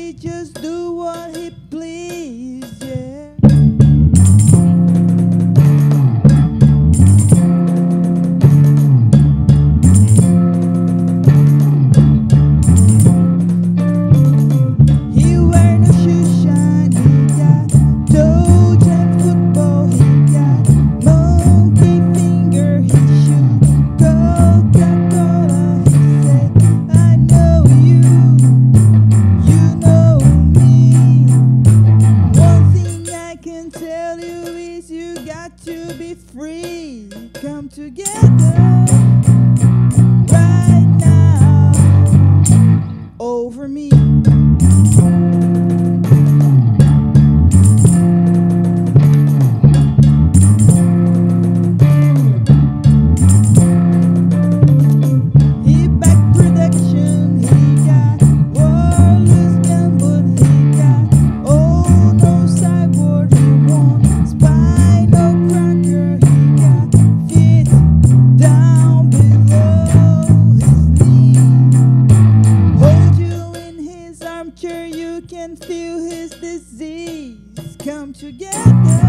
he just do what he please? Can feel his disease come together.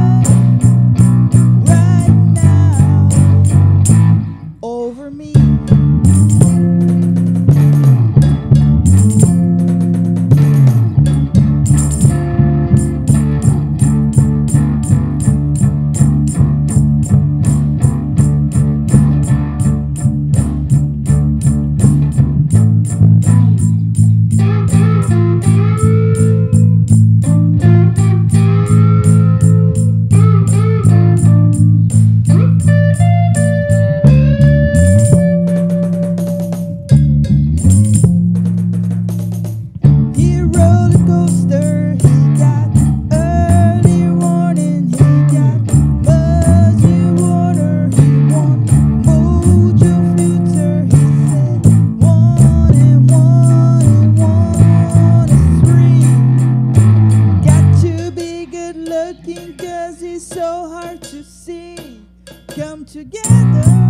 so hard to see come together.